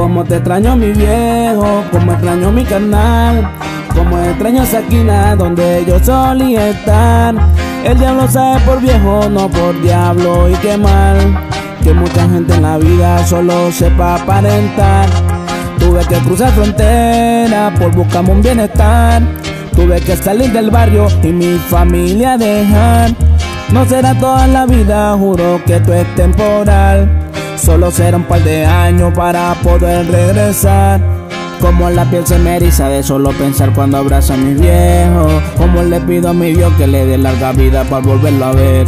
te extraño mi viejo, como extraño mi carnal, como extraño esa esquina donde yo solía estar. El diablo sabe por viejo, no por diablo y qué mal. Que mucha gente en la vida solo sepa aparentar. Tuve que cruzar frontera por buscarme un bienestar. Tuve que salir del barrio y mi familia dejar. No será toda la vida, juro que esto es temporal. Solo será un par de años para poder regresar. Como la piel se me eriza de solo pensar cuando abrazo a mi viejo. Como le pido a mi Dios que le dé larga vida para volverlo a ver.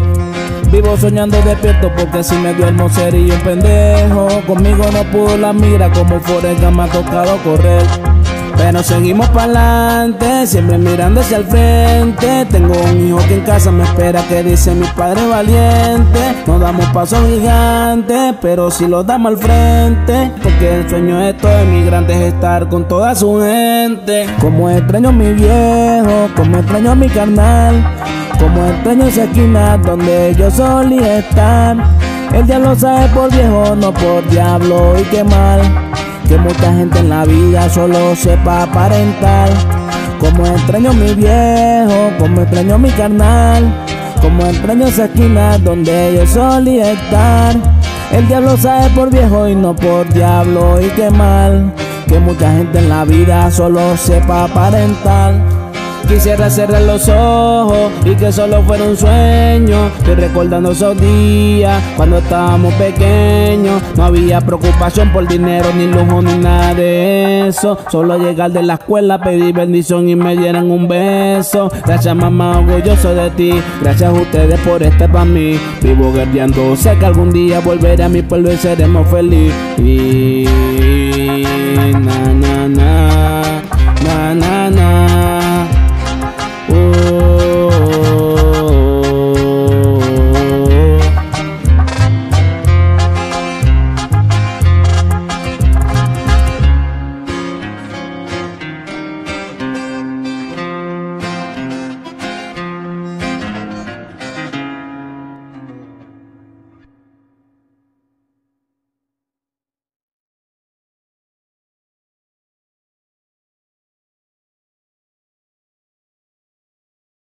Vivo soñando despierto porque si me duermo sería un pendejo. Conmigo no pudo la mira como Forrest me ha tocado correr. Pero seguimos para adelante, siempre mirando hacia el frente. Tengo un hijo que en casa me espera, que dice mi padre valiente. No damos pasos gigantes, pero si lo damos al frente. Porque el sueño de todo emigrante es estar con toda su gente. Como extraño a mi viejo, como extraño a mi carnal. Como extraño esa esquina donde yo solía estar. El diablo sabe por viejo, no por diablo y qué mal. Que mucha gente en la vida solo sepa aparentar. Como extraño mi viejo, como extraño mi carnal. Como extraño esa esquina donde yo solía estar. El diablo sabe por viejo y no por diablo y qué mal. Que mucha gente en la vida solo sepa aparentar. Quisiera cerrar los ojos y que solo fuera un sueño. Estoy recordando esos días cuando estábamos pequeños. No había preocupación por dinero, ni lujo, ni nada de eso. Solo llegar de la escuela, pedir bendición y me dieran un beso. Gracias, mamá, orgulloso de ti. Gracias a ustedes por estar para mí. Vivo guerreando, sé que algún día volveré a mi pueblo y seremos felices. Na, na, na.